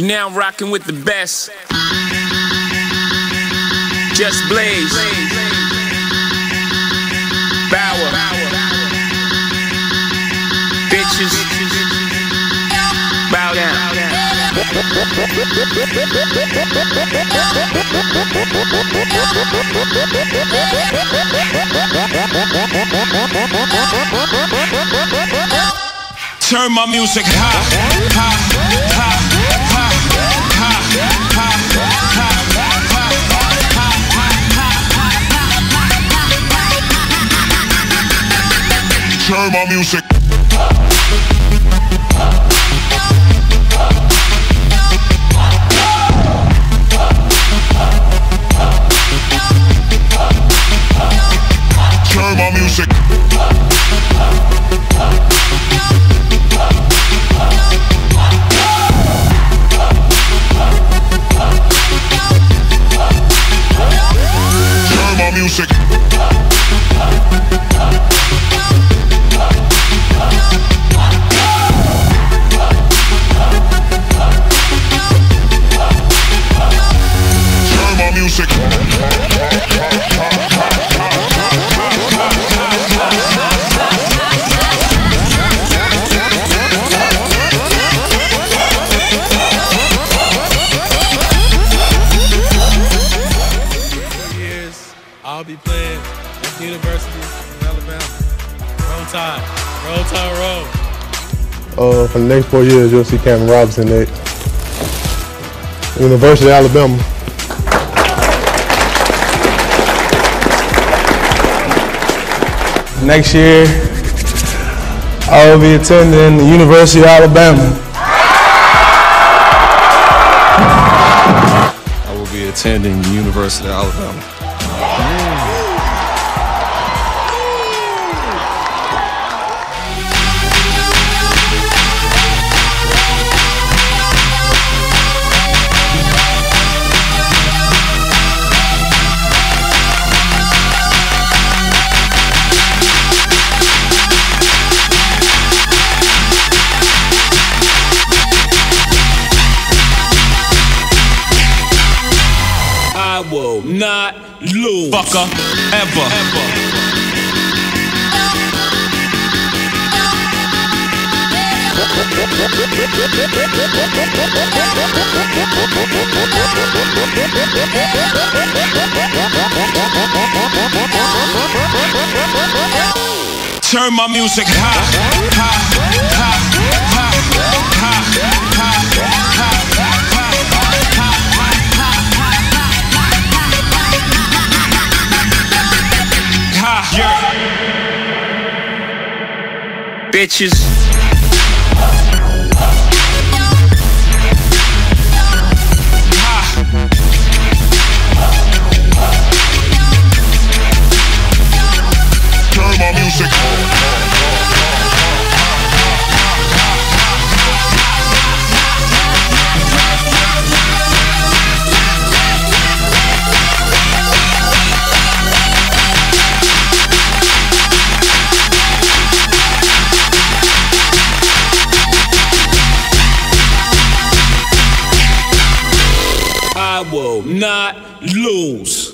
You now rocking with the best. Just Blaze. Bauer. Bitches. Bow down. Turn my music high, high, Turn my music. Turn my music. Turn my music. I'll be playing at the University of Alabama. Roll Tide. Roll Tide, roll. Uh, for the next four years, you'll see Cameron Robinson at University of Alabama. Next year, I will be attending the University of Alabama. I will be attending the University of Alabama. Will not lose. Fucker, ever. ever. Turn my music high, high, high, Yeah. Bitches. not lose.